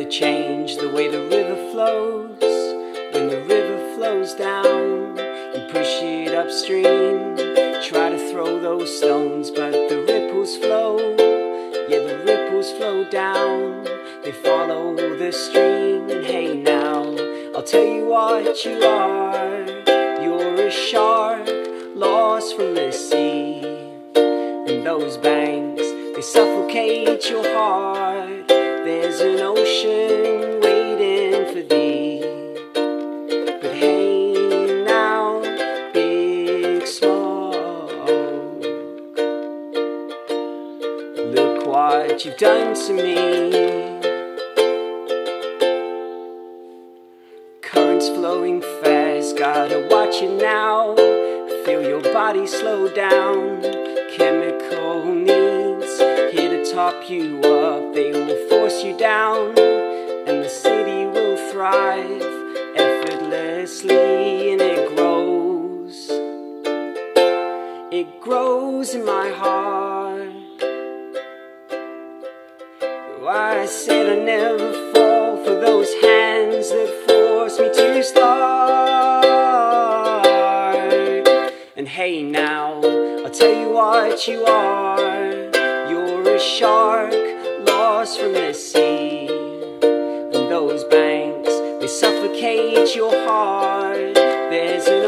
change the way the river flows. When the river flows down, you push it upstream. Try to throw those stones, but the ripples flow. Yeah, the ripples flow down. They follow the stream. And hey, now, I'll tell you what you are. You're a shark lost from the sea. And those banks, they suffocate your heart. There's an ocean what you've done to me. Currents flowing fast, gotta watch it now. Feel your body slow down. Chemical needs here to top you up, they will force you down. And the city will thrive effortlessly, and it grows. It grows in my heart. Though I said I never fall for those hands that force me to start. And hey, now I'll tell you what you are. You're a shark lost from the sea. And those banks, they suffocate your heart. There's an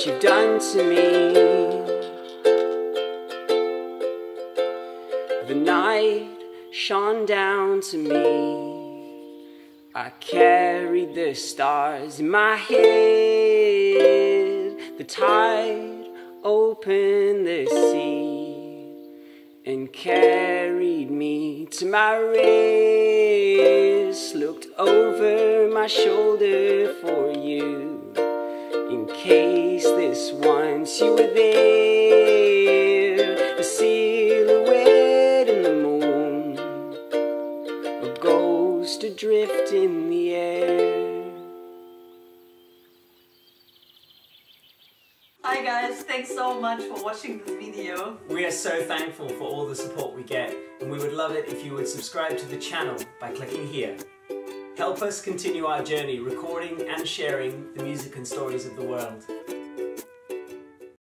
what you've done to me. The night shone down to me. I carried the stars in my head. The tide opened the sea and carried me to my rest. Looked over my shoulder for you case this once you were there. A silhouette in the moon, a ghost adrift in the air. Hi guys, thanks so much for watching this video. We are so thankful for all the support we get, and we would love it if you would subscribe to the channel by clicking here. Help us continue our journey recording and sharing the music and stories of the world.